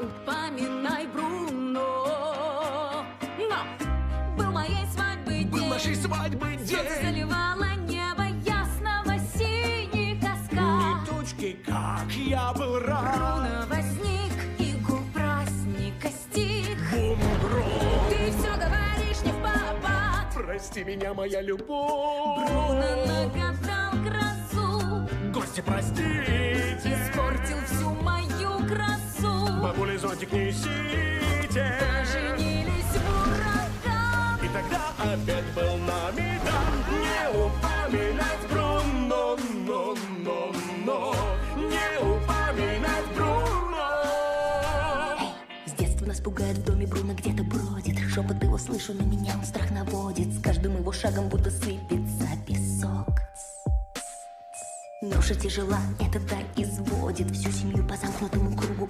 упоминай Бруно. Но был моей свадьбы Был день, нашей свадьбы Солнце день. заливало небо ясного синих тоска. Ни точки, как я был рад. Бруно возник, и гул праздника стих. Бум-брум. Ты все говоришь не в попад. Прости меня, моя любовь. Бруно нагадал грозу, Гости, простите. мою Бабули, зонтик несите. Женились в ураган. И тогда опять был нами дан Не упоминать Бруно, но, но, но. Не упоминать Бруно. С детства нас пугает в доме Бруно где-то бродит. Шепот его слышу, на меня он страх наводит. С каждым его шагом будто сыпется песок. Ноша тяжела, этот дар изводит. Всю семью по замкнутому кругу